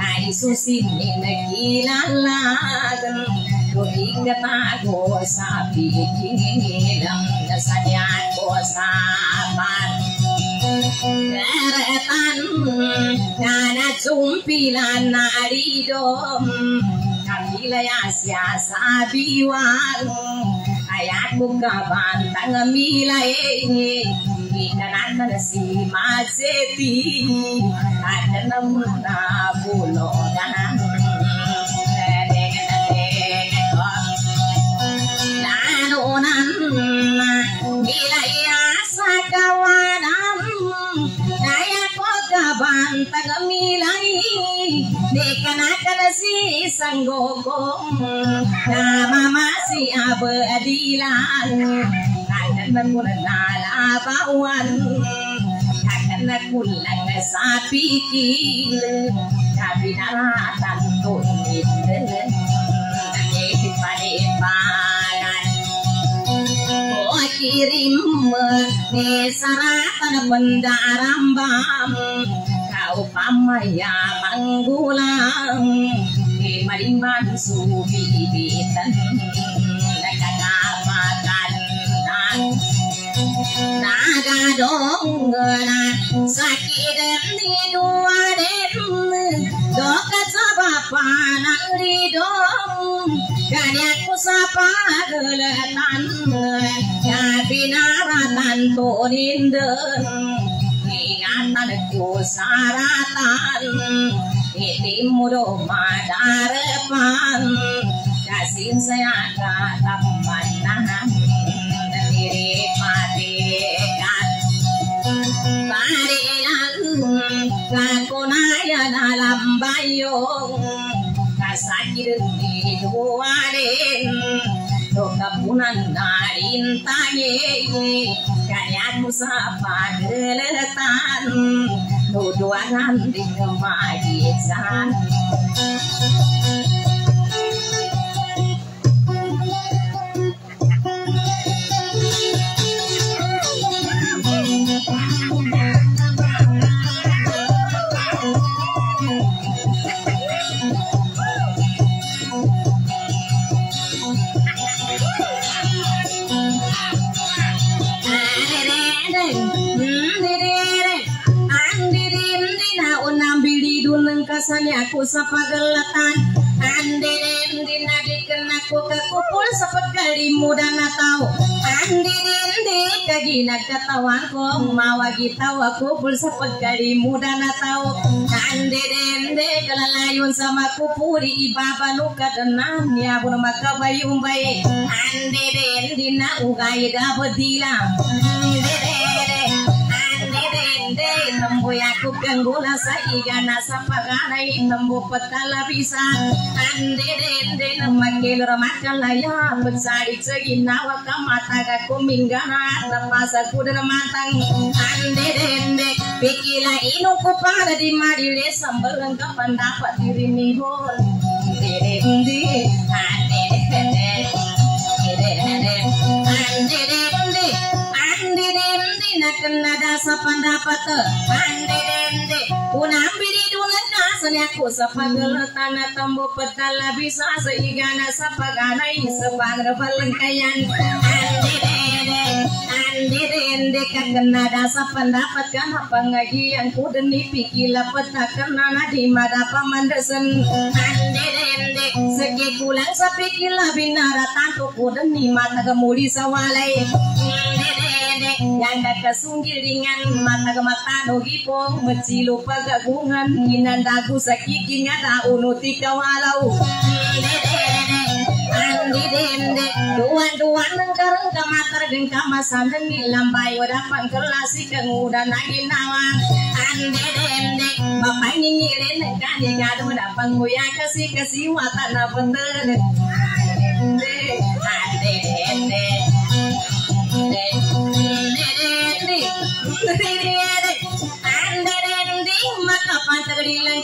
ಗಾಡಿ ಸೂಸಿ ನಿನಗೀಲಾಗಂ ಕೊಡಿಗತಾ ಗೋಸ ಪೀಕಿನಿಲಂ ಸಜ್ಞಾ ಗೋಸ Keratan Nana cumpilan nari dom Kami layas ya sabi warung ayat buka bantang milai Kanan si maseti Ada namuna bulongan Nanunan Bilai asa kawanan Naya kota bantang milai Dekanan si sanggokong Nama masih abadilan. Kanan na mula bawan Kanan na mula na sa pikil Sabi na ratan to Kirim mesaratan benda rambam pamaya manggulang mariman sumitan nakakapatan ng nagadong na sakit ni duwanin dokat sa papanang lidong ganyan ko sa pagalatan na pinaratan to nindong ನನಗೂ ಸಾರ ತಾನ್ ಎದೆ ಮುರೋ ಮಾಡಾರ PAN cousin ಸಯಾಗ ತಮ್ಮನ್ನ ಹಮ್ಮಿರೇ ಪಾತೆ ಪಾರೆಯಾಗು ಕಾಕೋನಾಯ ನಲಂಬಯ್ಯೋ ಕಸಾಕಿರು ನೀಡುವಾರೇನು தோட்ட புனந்தாரின் தாயே கல்யாண் முசாப்பாடுல தான் நூறு வாரம் மாயி தான் di kemagisan Kasanya aku sa pagalatan Andirin din nadikan ako kakupul sa pagkalimu dan nataw Andirin di kaginag katawan ko Mawagi tawa kupul sa pagkalimu dan nataw Andirin di kalalayon sa makupuri Ibabalo ka danan niya Kung makabayong bay Andirin di na ugay dabadila Nambu aku ganggula sa igana sa paganay Nambu patala bisa Ande dende namakil ramakalaya Magsari sa ginawa ka mataga kuminggana Napasa ko na matang Ande dende Pikila ino ko para dende Nakanada sa pandapat Ande dende Unang biri dulang nasanya ko sa pagalatan na tambo patala bisa sa igana sa paganay sa pangrabalangkayan Ande dende Ande dende Kakanada sa pandapat ka na pangagian ko dani pikila patakan na na di madapa mandasan Dende dende Yanda kasunggiringan mata kematano gipong Mecilo pagagungan Inandagu sa kikinga da unuti kawalau dende Andi dende Duan-duan ng Bareng kamatar dan kamasan dan nilambai Udah pangkelasi kengudan lagi nawa. Ande dende Bapak nyinyirin Kani gado udah panguya kasih kasih watana bener Ande Ande dende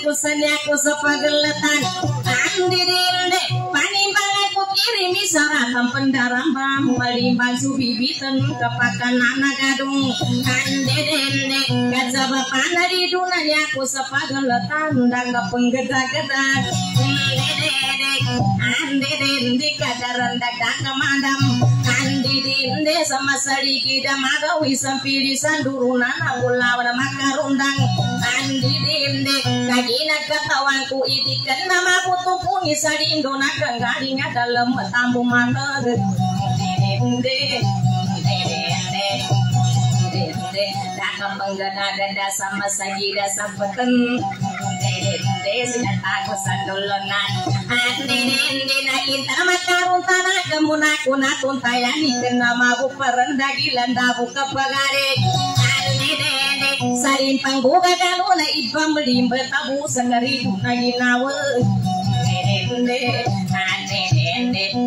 kusanya ku sepageletan andirinde panimbangan ku kirimi saratan pendarambam malimbang subibitan kepakan anak gadung andirinde gajah bapana di dunia ku sepageletan dan kepenggeda-geda andirinde kadaran dagang kemadam andirinde sama sariki damagawi sampiri sanduruna nawulawan makarundang andirinde kagina katawanku idikan nama putupungi sadindo nakanggaringa dalam tambu mata. Andirinde Dakang penggana dada sama sajida sampeten Sinan aku sandolonan Andin na inta makarun tanah Kemuna kuna tuntayani Kena mabu perendah gilan dabu kepagare Andin Sarin pangbuka kaluna Iba melimba tabu Sengari tunagi nawa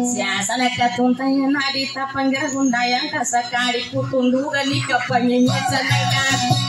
Siasana katuntayan Adita panggahundayang Kasakari kutundugan Ika panyinyi sanangkan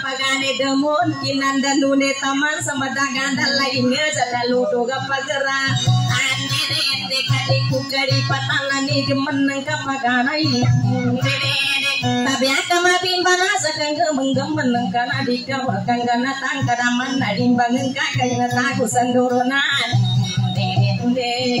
pagane demun kinanda nune taman sama daganda lainnya jada ludo gapagera. Andere ende kadi kukari patala ni gemeneng kapaganai tapi akama bimbana sakang gemeng gemeneng kana dika wakang gana tangka daman nadim bangen kakak yang taku sandurunan Dede, dede,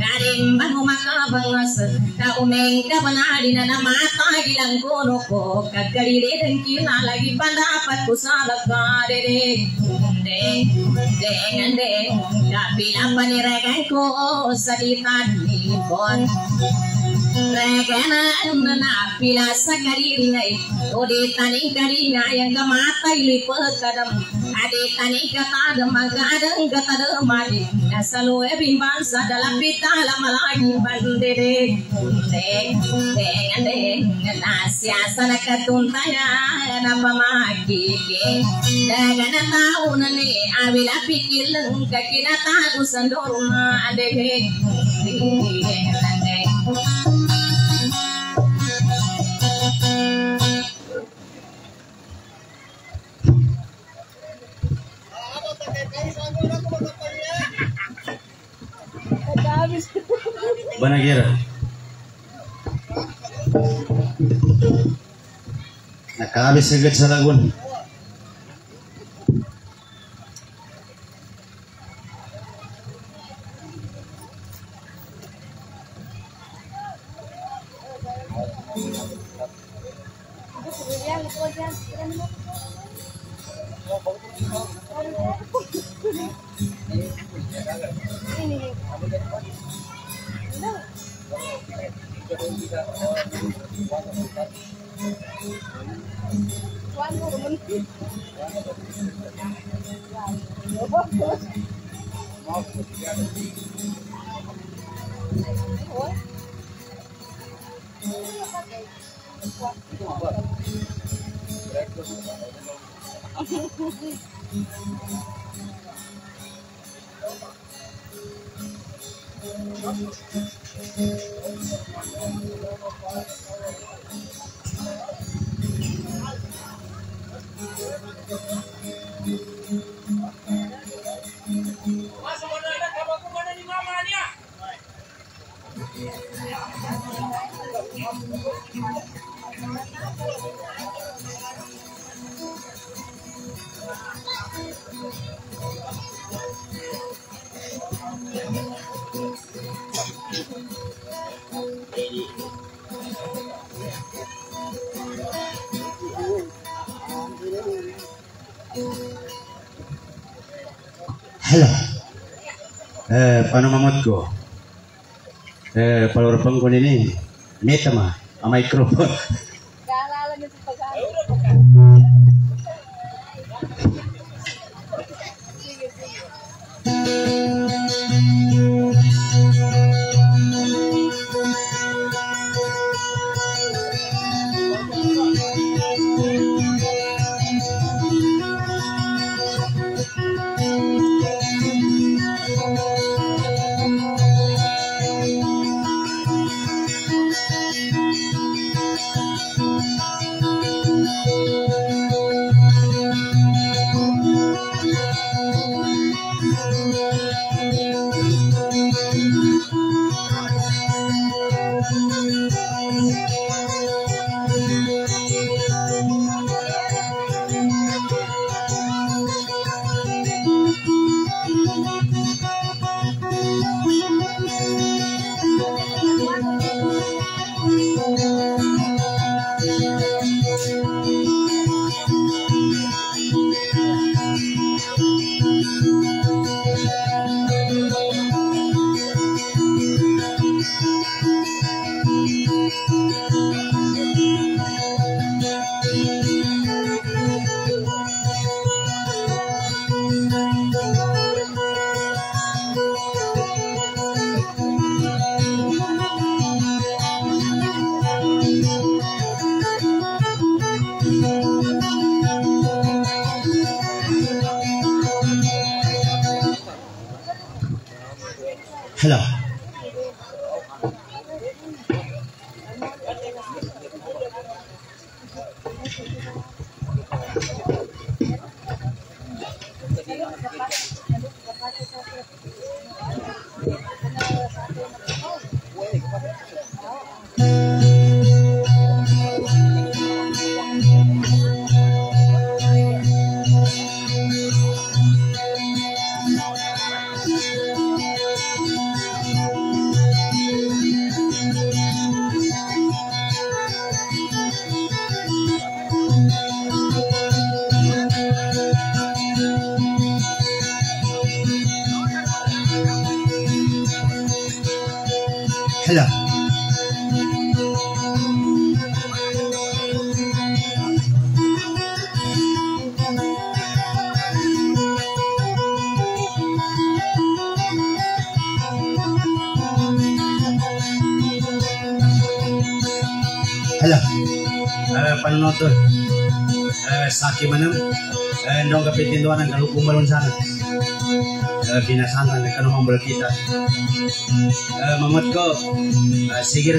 na na na garing bago makabangas ka umeng ka panari na namata gilang kono ko kagkarire dan kinalagi pandapat ko sa lagare de dengan de kapila paniregan ko sa ditan nipon na pila sa kariringay Odi tani karinga yang kamatay lipat kadam Adi dalam pitala malagi bandede De Dengan pikil lang Kakinatago sa dorma Ade Banagira. Nakabis agad sa lagun. Thank you. Pangkon ini. Meta ma, a microphone. Música Halo. Eh, panonotol. Eh, saki manam. Eh, ndong kapitinduan ng kalukong balon sana. Eh, binasangan na mambal kita. Eh, mamot ko. Eh, sige.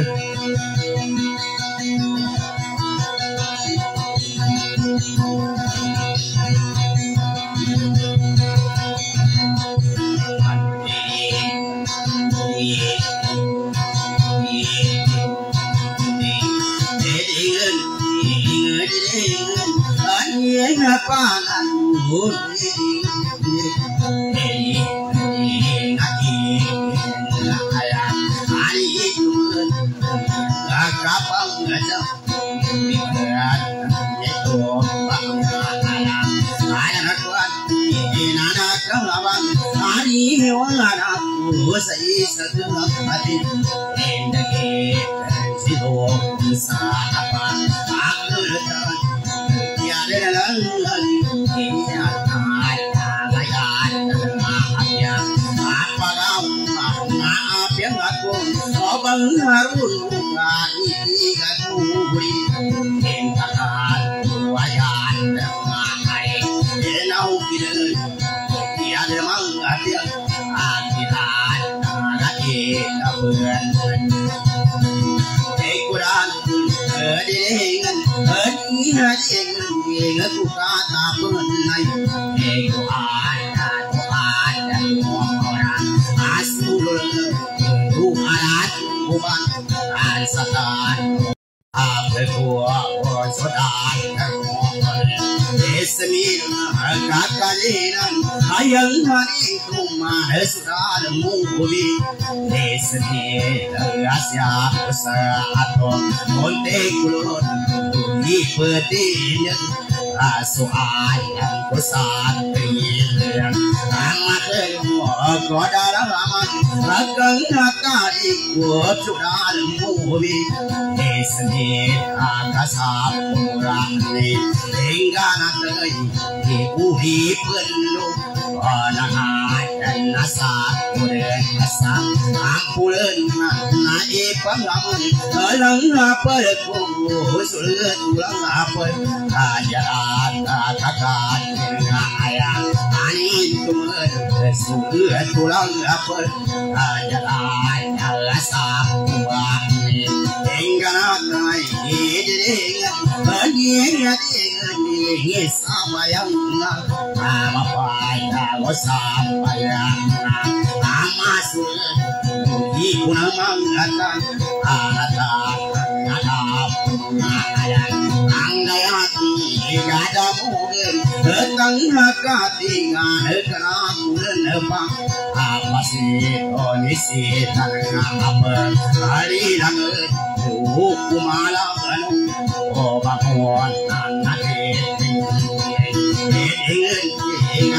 啦吧，那你我啊那我谁是那那的，那个最多啥吧，啊个的，呀啦啦啦，呀啦啦啦呀呀，啊巴嘎啊啊别啊过，我本啊路啊你个土里，天啊。nghe tu ca ta bên này nghe tu ai ta tu ai ta tu ra asul tu harat tu ban an satan आपे हुआ और सदान इसमीर का कालीन अयल मनी कुमार सुदार मुवी इसमीर आस्या सरातो बोलते कुलोन 一不定，啊，说爱人不善变，啊，我这我哥家的阿妈，那跟他打的我就难不平，你是你啊，他啥不让你，人家那得意，你不会愤怒，我那哈。nasa kure nasa akulen na ipangaman alang apal ko sulit ulang apal kajaran katakan na ayang anin tumer sulit ulang apal kajaran nasa kuwani hingga na idiring Hãy subscribe cho kênh Ghiền Mì Gõ Để không bỏ lỡ những video hấp dẫn Ngata Pengayan Anggayati Gada mungkin Tentang Apa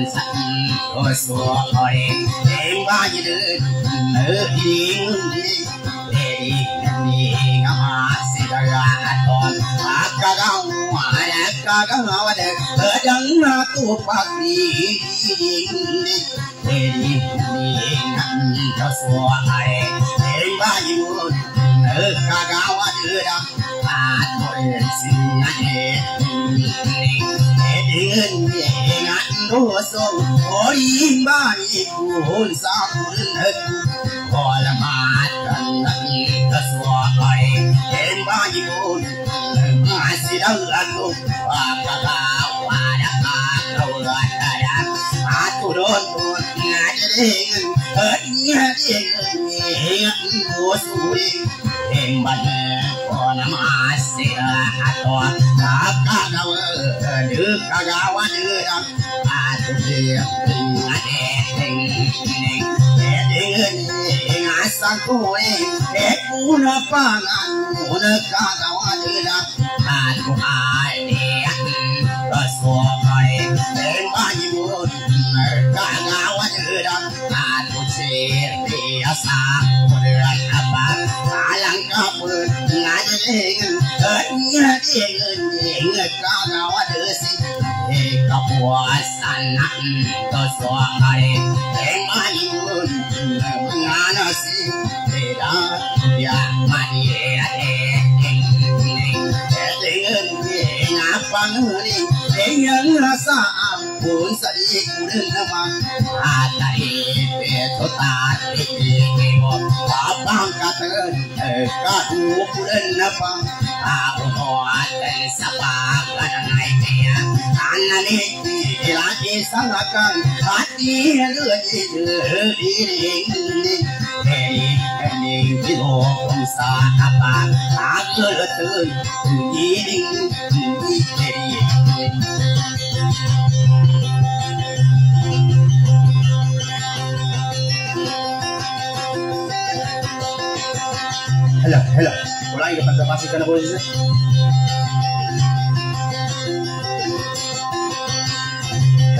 อนสันโอสัวคอยเองว่าจะเดินเนื้อเองเดีนั่นนี่กามาเสดราตอนปากกะกาวแดกกะกะหาวแดกเออจังนาตัวปากดีเดีนั่นนี่นั่นกะสัวไอเองว่าอยู่เนื้อกะกาวเดือดปาดคนสิ่งนั้นเอง เงินงานโทส่งอริยบาอีกโหนสาวนึงพอละมาดกันนักกระสวไปเห็นบาอีกโหนมาสิดังอันุกว่าพระบาว่าดังมาเท่าไรอาตุโดนตัว đâm À tụi ai đẻ điện hình điện điện có ngõ đưa xin thì có của sàn nặng có xóa ngày em ai muốn ngã nó xin thì đó ya mà nhẹ điện điện ngã phăng điện điện nhớ xa ಪುರುಷರಿ ಕುಡನ ಆತರಿ ಕಾದು ಕುಡನಪ್ಪ ಆಗುವ ಸಪ ಕರನಾಯ್ತೆಯ ಅನ್ನನೇ ಇಲಾಖೆ ಸಲಕ ಹಾಕಿ ಹೋಗಂ ಸಾನಪ್ಪ ಆಕಳ ತಿರಿ ini, ini, Hello, hello. Ulangi ke pasal ka na po siya.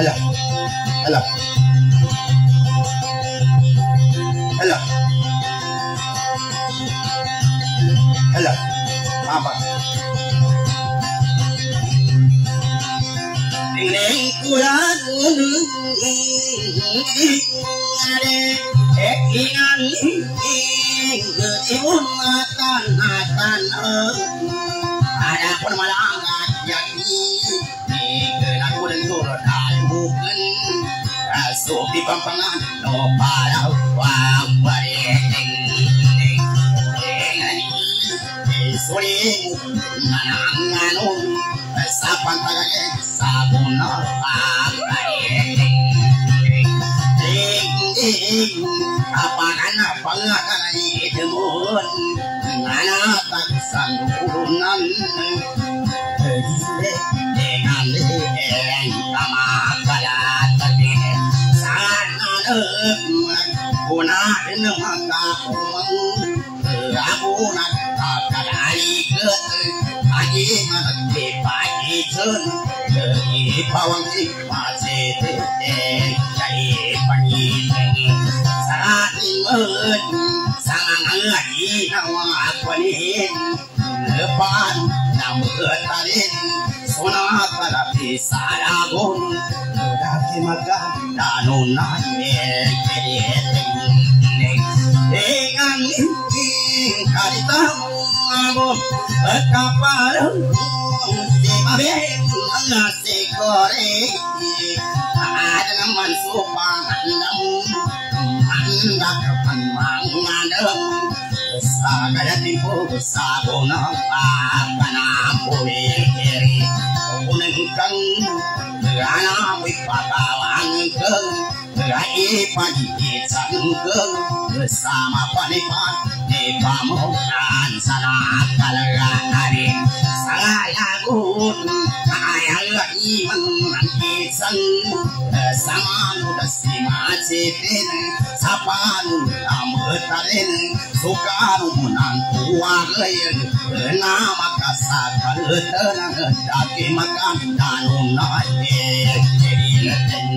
Hello. Hello. Hello. Hello. Apa? Neng matan ada malangat Sopi pampangan, no para wang bareng. Suling mananganon sa pantagay sa bunor ang Kapanan na pangakan itemun Nanatag sa lukunan Dengan lehen kamakalat Sana Kunain makakumang Rabunan kakadali ket Pagi manati pagi jen Dari pawang si นสร้างเงินนวคนนี้เลือบ้านนำเกิดตาลินสุนาปรับที่สาราบุญรักที่มากันดานุนานเด็กเด็กเด็กอันนี้คาริตาบุเอ็ดกับปารุสิมาเบงนาสิกอเรอาดน้ำมันสุปานัน Rai panitan keng bersama panipan di pamukan sana kalagari saya gun ayah iman nanti sang sama muda macipin sapan ametarin sukaru menantu wagayan nama kasakal tenang daki makan danunai jadi leteng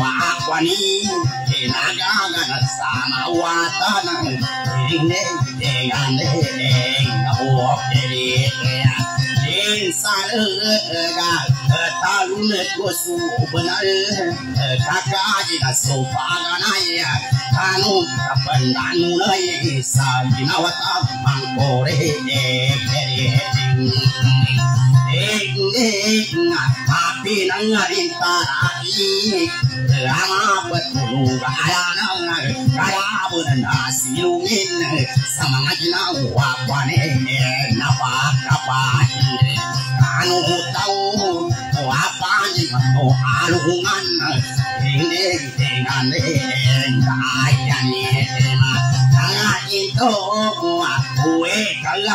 wakwani kinagagana sama watanan ine idegane ngawokereya insanaga talune kosu benar kakajina sopaganaya kanu kapandanunaya isa jinawata mangkore ekere api nang rintarai lama betul kaya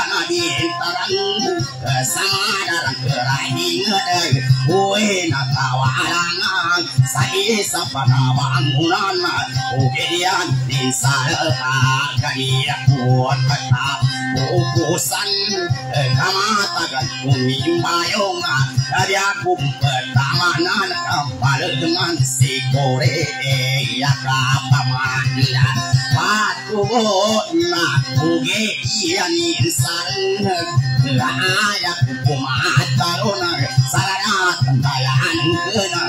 sama ni itu I kesadaran kerahi ngedai Uwe natawarangan Sai sapana bangunan Ugidian ninsal Kania kuat kata Pupusan Kamatagan kumimbayong Dari aku pertamanan Kapal dengan si kore Ya kapamanda Patu na Uge iya ninsal Sarana tentayan kena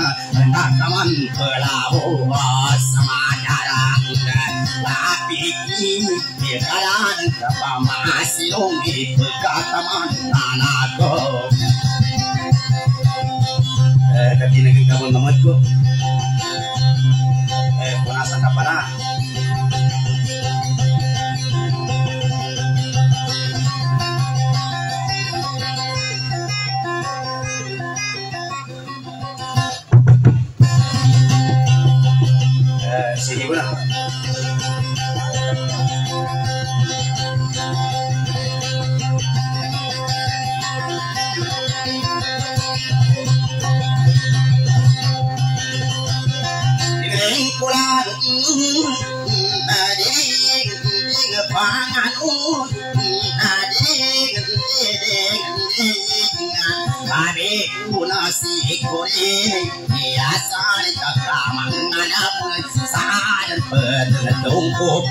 Nakaman pelawo Samadarang Tapi kini Kekalan Kapamasilong Ipagkataman Tanako Eh, kaki naging kamon ko. Eh, punasan ka pa na.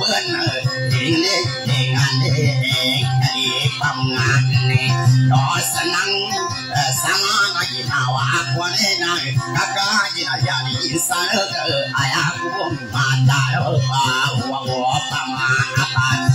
bên chuyện lê chuyện anh lê đi bằng ngàn nè. Đó sẽ nắng ờ, sáng ai quan hệ này, các cái gì là gia đình sao cũng mà đào hoa hoa hoa mà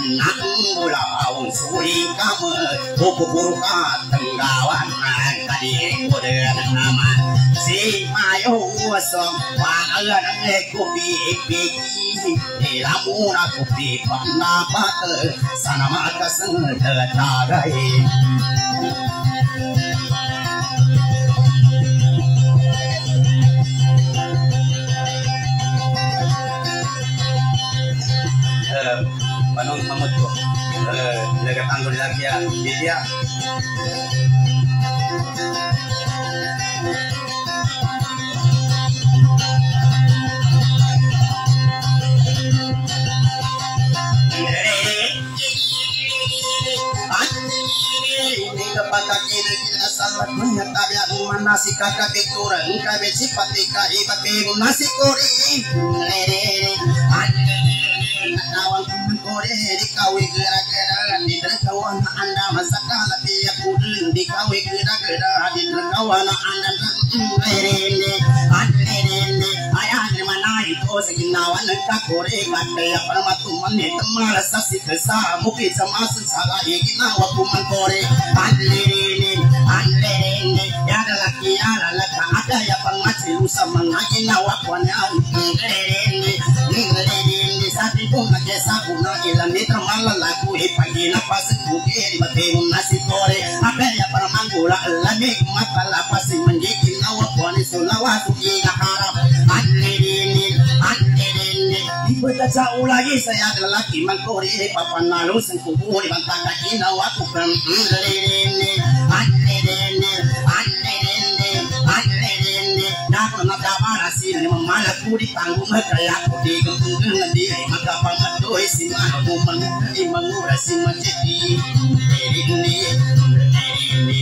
Namulau suri kamu Kukukuru kateng kawan Kadik kudeng nama Si mayo usong Wangan eku pipi Ilamu naku pipang napak Sana mata sedetagai Namulau suri kamu mamut ko. Laga tanggol lagi ya. Media. nasi kakak kurang kabe sipati kai bate nasi kori gera gera di ada sati kuna kesa kuna ila nitra mala la ku e pagi na pas ku ya para mangula la me makala pasi menjiki nawa kwani sulawa tu ina harap anne anne Ibata jauh lagi saya sengkubu di bantaka ina waku kan anne anne anne anne Nako nakabara sila ni mamala kudi tanggung kaya kudi genggung ngedi maka pamatoy si mano kumang imangura si majeti ini ini